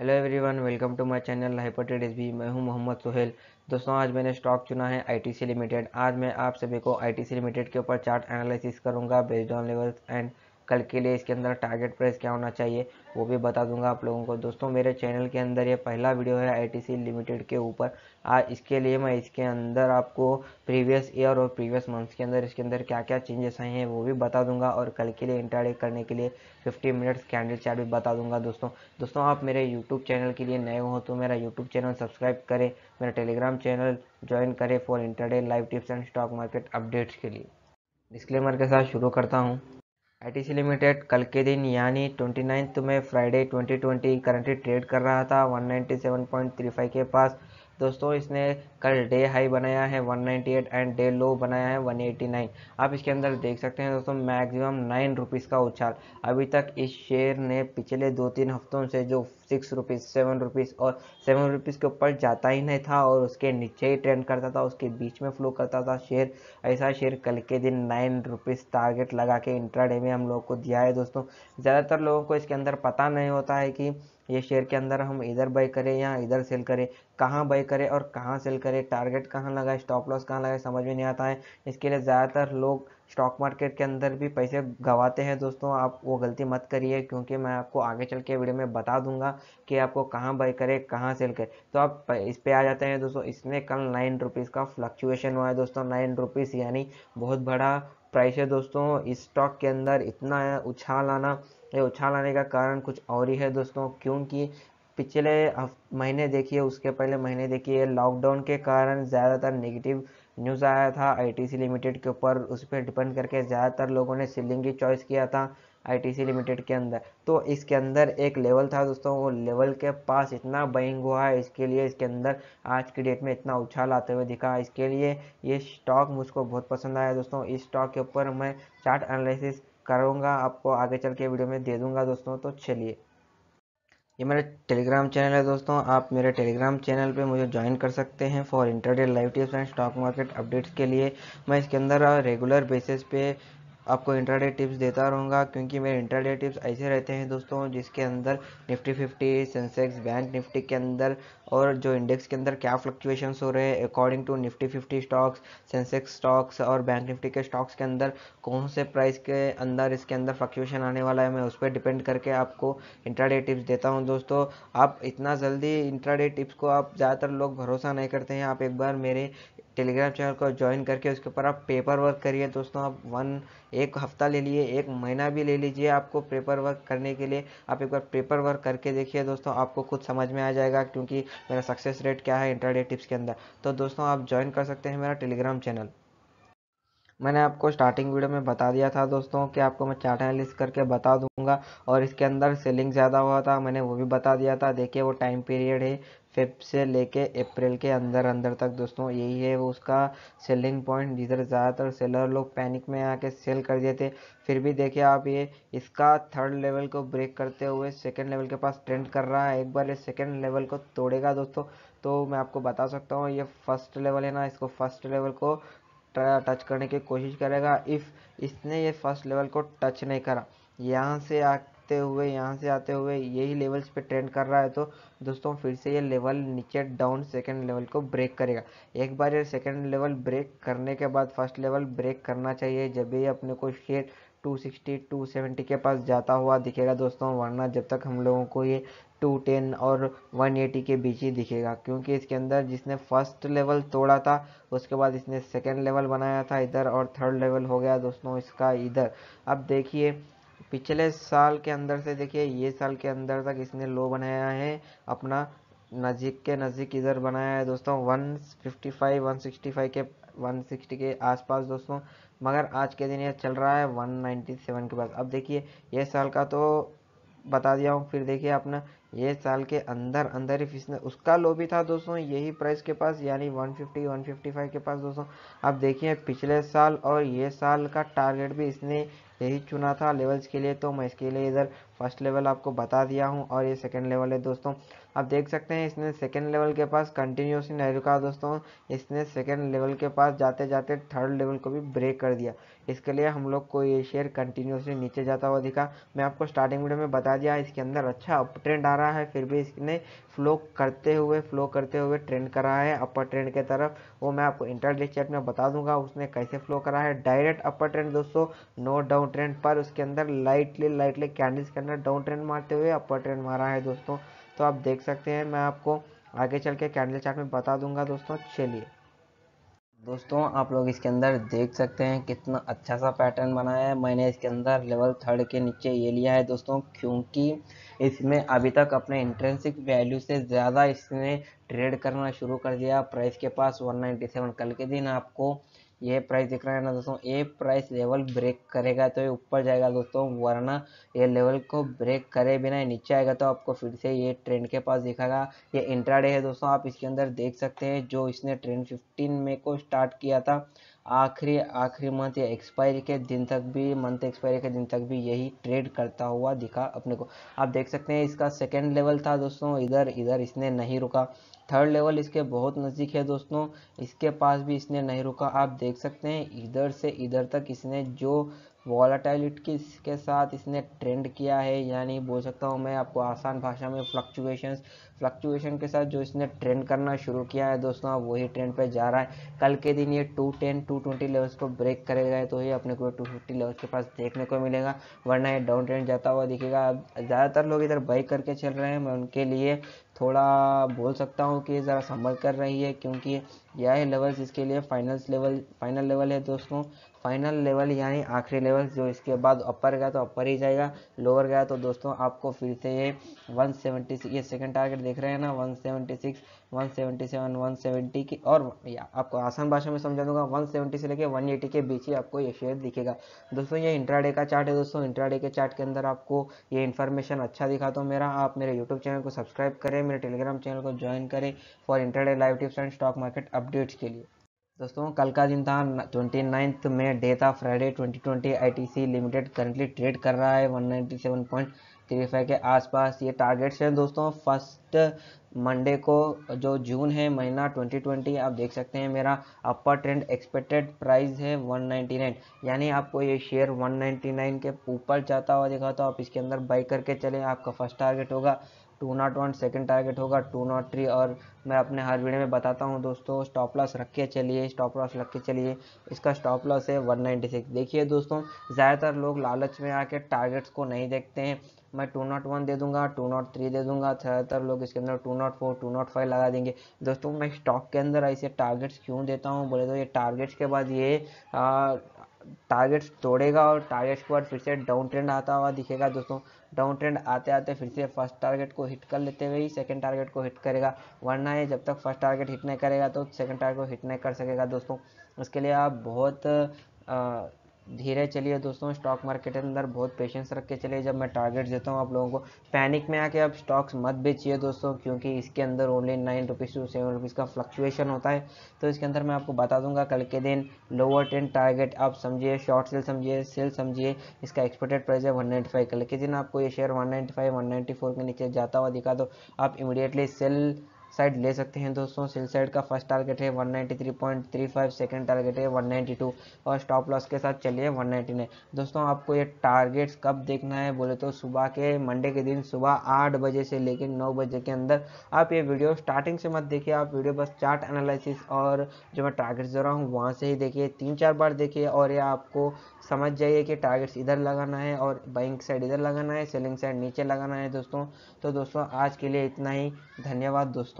Hello everyone welcome to my channel हाइपोटेड S B मैं हूँ मोहम्मद सोहेल। दोस्तों, आज मैंने स्टॉक चुना है आईटीसी लिमिटेड आज मैं आप सभी को आईटीसी लिमिटेड के ऊपर चार्ट एनालिसिस करूँगा बेस्ड ऑन लेवल्स एंड कल के लिए इसके अंदर टारगेट प्राइस क्या होना चाहिए, वो भी बता दूँगा आप लोगों को। दोस्तों, मेरे चैनल के अंदर ये पहला वीडियो है आईटीसी लिमिटेड के ऊपर। आज इसके लिए मैं इसके अंदर आपको प्रीवियस ईयर और प्रीवियस मंथ्स के अंदर इसके अंदर क्या क्या चेंजेस आए हैं, वो भी बता दूँगा। और कल के लिए इंटरडे करने के लिए 50 मिनट्स कैंडल चार्ट भी बता दूँगा दोस्तों। दोस्तों, आप मेरे यूट्यूब चैनल के लिए नए हो तो मेरा यूट्यूब चैनल सब्सक्राइब करें, मेरा टेलीग्राम चैनल ज्वाइन करें for intraday live tips and stock market updates के लिए। डिस्क्लेमर के साथ शुरू करता हूँ। आईटीसी लिमिटेड कल के दिन, यानी twenty ninth May Friday 2020 currently trade कर रहा था 197.35 के पास। दोस्तों, इसने कल डे हाई बनाया है 198 एंड डे लो बनाया है 189 आप इसके अंदर देख सकते हैं दोस्तों, मैक्सिमम नाइन रुपीज़ का उछाल। अभी तक इस शेयर ने पिछले दो तीन हफ्तों से जो सिक्स रुपीज़ सेवन रुपीज़ और सेवन रुपीज़ के ऊपर जाता ही नहीं था और उसके नीचे ही ट्रेंड करता था, उसके बीच में फ्लो करता था शेयर। ऐसा शेयर कल के दिन नाइन रुपीज़ टारगेट लगा के इंट्राडे में हम लोग को दिया है दोस्तों। ज़्यादातर लोगों को इसके अंदर पता नहीं होता है कि ये शेयर के अंदर हम इधर बाई करें या इधर सेल करें, कहाँ बाई करें और कहाँ सेल करें। टारगेट कहाँ लगाए स्टॉप लॉस कहाँ लगाए, समझ में नहीं आता है। इसके लिए ज़्यादातर लोग स्टॉक मार्केट के अंदर भी पैसे गवाते हैं। दोस्तों, आप वो गलती मत करिए, क्योंकि मैं आपको आगे चल के वीडियो में बता दूँगा कि आपको कहाँ बाई करे, कहाँ सेल करे। तो आप इस पे आ जाते हैं दोस्तों। इसमें कल नाइन रुपीज़ का फ्लक्चुएशन हुआ है दोस्तों। नाइन रुपीज़ यानी बहुत बड़ा प्राइस है दोस्तों। इस स्टॉक के अंदर इतना उछाल आना ये उछाल आने का कारण कुछ और ही है दोस्तों। क्योंकि पिछले महीने देखिए, उसके पहले महीने देखिए लॉकडाउन के कारण ज़्यादातर नेगेटिव न्यूज़ आया था। आईटीसी लिमिटेड के ऊपर उस पर डिपेंड करके ज़्यादातर लोगों ने सिलिंग की चॉइस किया था आईटीसी लिमिटेड के अंदर। तो इसके अंदर एक लेवल था दोस्तों, वो लेवल के पास इतना बइंग हुआ है, इसके लिए इसके अंदर आज की डेट में इतना उछाल आते हुए दिखा। इसके लिए ये स्टॉक मुझको बहुत पसंद आया दोस्तों। इस स्टॉक के ऊपर मैं चार्ट एनालिसिस करूँगा, आपको आगे चल के वीडियो में दे दूँगा दोस्तों। तो चलिए। ये मेरा टेलीग्राम चैनल है दोस्तों। आप मेरे टेलीग्राम चैनल पे मुझे ज्वाइन कर सकते हैं for intraday live tips and stock market updates के लिए। मैं इसके अंदर रेगुलर बेसिस पे आपको इंटरडे टिप्स देता रहूँगा, क्योंकि मेरे इंटरडे टिप्स ऐसे रहते हैं दोस्तों, जिसके अंदर Nifty fifty, Sensex, bank Nifty के अंदर, और जो इंडेक्स के अंदर क्या फ्लक्चुएशंस हो रहे हैं according to Nifty fifty stocks, Sensex stocks, और बैंक निफ्टी के स्टॉक्स के अंदर कौन से प्राइस के अंदर इसके अंदर फ्लक्चुएशन आने वाला है, मैं उस पर डिपेंड करके आपको इंट्राडे टिप्स देता हूँ दोस्तों। आप इतना जल्दी इंट्राडे टिप्स को आप ज़्यादातर लोग भरोसा नहीं करते हैं, आप एक बार मेरे टेलीग्राम चैनल को ज्वाइन करके उसके ऊपर आप पेपर वर्क करिए दोस्तों, आप वन एक हफ़्ता ले लिए, एक महीना भी ले लीजिए आपको पेपर वर्क करने के लिए। आप एक बार पेपर वर्क करके देखिए दोस्तों, आपको खुद समझ में आ जाएगा क्योंकि मेरा सक्सेस रेट क्या है इंटरडे टिप्स के अंदर। तो दोस्तों, आप ज्वाइन कर सकते हैं मेरा टेलीग्राम चैनल मैंने आपको स्टार्टिंग वीडियो में बता दिया था दोस्तों कि आपको मैं चार्ट एनालिस्ट करके बता दूँगा और इसके अंदर सेलिंग ज़्यादा हुआ था, मैंने वो भी बता दिया था। देखिए वो टाइम पीरियड है फेब से लेके अप्रैल के अंदर अंदर तक, दोस्तों, यही है वो उसका सेलिंग पॉइंट जिधर ज़्यादातर सेलर लोग पैनिक में आके सेल कर थे फिर भी देखिए आप ये, इसका थर्ड लेवल को ब्रेक करते हुए सेकेंड लेवल के पास ट्रेंड कर रहा है। एक बार ये सेकेंड लेवल को तोड़ेगा, दोस्तों तो मैं आपको बता सकता हूँ, ये फ़र्स्ट लेवल है ना, इसको फ़र्स्ट लेवल को टच करने की कोशिश करेगा। इफ़ इसने ये फ़र्स्ट लेवल को टच नहीं करा, यहाँ से आते हुए, यहाँ से आते हुए यही लेवल्स पे ट्रेंड कर रहा है। तो दोस्तों, फिर से ये लेवल नीचे डाउन सेकंड लेवल को ब्रेक करेगा। एक बार ये सेकंड लेवल ब्रेक करने के बाद फ़र्स्ट लेवल ब्रेक करना चाहिए। जब भी अपने को शेयर 260 270 के पास जाता हुआ दिखेगा दोस्तों, वरना जब तक हम लोगों को ये 210 और 180 के बीच ही दिखेगा। क्योंकि इसके अंदर जिसने फ़र्स्ट लेवल तोड़ा था, उसके बाद इसने सेकेंड लेवल बनाया था, इधर और थर्ड लेवल हो गया दोस्तों इसका इधर। अब देखिए पिछले साल के अंदर से देखिए, ये साल के अंदर तक इसने लो बनाया है, अपना नज़दीक के नज़दीक इधर बनाया है दोस्तों 155 165 के 160 के आसपास दोस्तों, मगर आज के दिन ये चल रहा है 197 के पास। अब देखिए, ये साल का तो बता दिया हूँ, फिर देखिए अपना, ये साल के अंदर अंदर ही इसने, उसका लो भी था दोस्तों, यही प्राइस के पास, यानी 150 155 के पास दोस्तों। अब देखिए, पिछले साल और ये साल का टारगेट भी इसने यही चुना था लेवल्स के लिए तो मैं इसके लिए इधर फ़र्स्ट लेवल आपको बता दिया हूँ और ये सेकेंड लेवल है दोस्तों। आप देख सकते हैं इसने सेकेंड लेवल के पास कंटिन्यूसली नहीं रुका दोस्तों। इसने सेकेंड लेवल के पास जाते जाते थर्ड लेवल को भी ब्रेक कर दिया। इसके लिए हम लोग को ये शेयर कंटिन्यूसली नीचे जाता हुआ दिखा। मैं आपको स्टार्टिंग वीडियो में बता दिया, इसके अंदर अच्छा अप ट्रेंड आ रहा है, फिर भी इसने फ्लो करते हुए, फ्लो करते हुए ट्रेंड करा है अपर ट्रेंड के तरफ़। वो मैं आपको इंटरडे चैट में बता दूँगा, उसने कैसे फ्लो करा है। डायरेक्ट अपर ट्रेंड दोस्तों, नो डाउन ट्रेंड पर उसके अंदर लाइटली लाइटली कैंडल्स के डाउन ट्रेंड मारते हुए अपर ट्रेंड मारा है दोस्तों। तो आप देख सकते हैं, मैं आपको आगे चल के कैंडल चार्ट में बता दूँगा दोस्तों। चलिए। दोस्तों, आप लोग इसके अंदर देख सकते हैं कितना अच्छा सा पैटर्न बनाया है। मैंने इसके अंदर लेवल थर्ड के नीचे ये लिया है दोस्तों, क्योंकि इसमें अभी तक अपने इंट्रेंसिक वैल्यू से ज़्यादा इसने ट्रेड करना शुरू कर दिया। प्राइस के पास 197 कल के दिन आपको ये प्राइस दिख रहा है ना दोस्तों, ये प्राइस लेवल ब्रेक करेगा तो ये ऊपर जाएगा दोस्तों, वरना ये लेवल को ब्रेक करे बिना नीचे आएगा तो आपको फिर से ये ट्रेंड के पास दिखाएगा। ये इंट्राडे है दोस्तों, आप इसके अंदर देख सकते हैं जो इसने ट्रेंड 15 में को स्टार्ट किया था। आखिरी आखिरी मंथ या एक्सपायरी के दिन तक भी मंथ एक्सपायरी के दिन तक भी यही ट्रेड करता हुआ दिखा अपने को। आप देख सकते हैं इसका सेकेंड लेवल था दोस्तों, इधर इधर इसने नहीं रुका। थर्ड लेवल इसके बहुत नज़दीक है दोस्तों, इसके पास भी इसने नहीं रुका। आप देख सकते हैं इधर से इधर तक इसने जो वॉलाटाइलिटी के साथ इसने ट्रेंड किया है? यानी बोल सकता हूँ मैं, आपको आसान भाषा में फ्लक्चुएशन फ्लक्चुएशन के साथ जो इसने ट्रेंड करना शुरू किया है, दोस्तों वही ट्रेंड पे जा रहा है। कल के दिन ये two ten two twenty levels को ब्रेक करेगा तो ये अपने को टू फिफ्टी लेवल्स के पास देखने को मिलेगा, वरना ये डाउन ट्रेंड जाता हुआ दिखेगा। ज़्यादातर लोग इधर बाइक करके चल रहे हैं, मैं उनके लिए थोड़ा बोल सकता हूँ कि ज़रा संभल कर रही है, क्योंकि यह है लेवल्स इसके लिए फाइनल्स लेवल फाइनल लेवल है, दोस्तों। फाइनल लेवल यानी आखिरी लेवल जो इसके बाद अपर गया तो अपर ही जाएगा लोअर गया तो दोस्तों आपको फिर से ये 170 ये सेकंड टारगेट देख रहे हैं ना 176 177 170 की और आपको आसान भाषा में समझा दूँगा 170 से लेके 180 के बीच ही आपको ये शेयर दिखेगा। दोस्तों ये इंट्राडे का चार्ट है दोस्तों इंट्राडे के चार्ट के अंदर आपको ये इन्फॉर्मेशन अच्छा दिखा तो मेरा, आप मेरे यूट्यूब चैनल को सब्सक्राइब करें, मेरे टेलीग्राम चैनल को ज्वाइन करें for intraday live tips and stock market updates के लिए। दोस्तों, कल का दिन था ट्वेंटी नाइन्थ में, डे था Friday 2020 ITC limited currently trade कर रहा है 197.35 के आसपास। ये टारगेट्स हैं दोस्तों फ़र्स्ट मंडे को जो जून है, महीना 2020 आप देख सकते हैं मेरा अपर ट्रेंड एक्सपेक्टेड प्राइस है 199 यानी आपको ये शेयर 199 के ऊपर जाता हुआ देखा तो आप इसके अंदर बाई करके चले, आपका फ़र्स्ट टारगेट होगा। Two nought one second target होगा, टू नॉट थ्री। और मैं अपने हर वीडियो में बताता हूँ दोस्तों स्टॉप लॉस रख के चलिए स्टॉप लॉस रख के चलिए। इसका स्टॉप लॉस है 196 देखिए दोस्तों, ज़्यादातर लोग लालच में आके टारगेट्स को नहीं देखते हैं। मैं टू नॉट वन दे दूँगा, टू नॉट थ्री दे दूँगा, ज़्यादातर लोग इसके अंदर two nought four, two nought five लगा देंगे। दोस्तों, मैं स्टॉक के अंदर ऐसे टारगेट्स क्यों देता हूँ? बोले तो ये टारगेट्स के बाद ये टारगेट्स तोड़ेगा और टारगेट्स के बाद फिर से डाउन ट्रेंड आता हुआ दिखेगा दोस्तों। डाउन ट्रेंड आते आते फिर से फ़र्स्ट टारगेट को हिट कर लेते हुए ही सेकंड टारगेट को हिट करेगा। वरना ये जब तक फ़र्स्ट टारगेट हिट नहीं करेगा तो सेकंड टारगेट को हिट नहीं कर सकेगा दोस्तों। उसके लिए आप बहुत आ, धीरे चलिए दोस्तों स्टॉक मार्केट के अंदर बहुत पेशेंस रख के चलिए। जब मैं टारगेट देता हूँ आप लोगों को पैनिक में आके आप स्टॉक्स मत बेचिए दोस्तों, क्योंकि इसके अंदर only nine rupees to seven rupees का फ्लक्चुएशन होता है। तो इसके अंदर मैं आपको बता दूँगा, कल के दिन लोअर टेन टारगेट आप समझिए शॉर्ट सेल समझिए सेल समझिए, इसका एक्सपेक्टेड प्राइस है वन कल के दिन आपको ये शेयर वन नाइन्टी के नीचे जाता हुआ दिखा दो। आप इमीडिएटली सेल साइड ले सकते हैं दोस्तों। सेल साइड का फ़र्स्ट टारगेट है 193.35 सेकंड टारगेट है 192 और स्टॉप लॉस के साथ चलिए 199 दोस्तों, आपको ये टारगेट्स कब देखना है? बोले तो सुबह के मंडे के दिन सुबह आठ बजे से लेकर नौ बजे के अंदर। आप ये वीडियो स्टार्टिंग से मत देखिए, आप वीडियो बस चार्ट एनालिसिस और जो मैं टारगेट्स दे रहा हूँ, वहाँ से ही देखिए। तीन चार बार देखिए और ये आपको समझ जाइए कि टारगेट्स इधर लगाना है और बाइंग साइड इधर लगाना है सेलिंग साइड नीचे लगाना है दोस्तों। तो दोस्तों, आज के लिए इतना ही। धन्यवाद दोस्तों।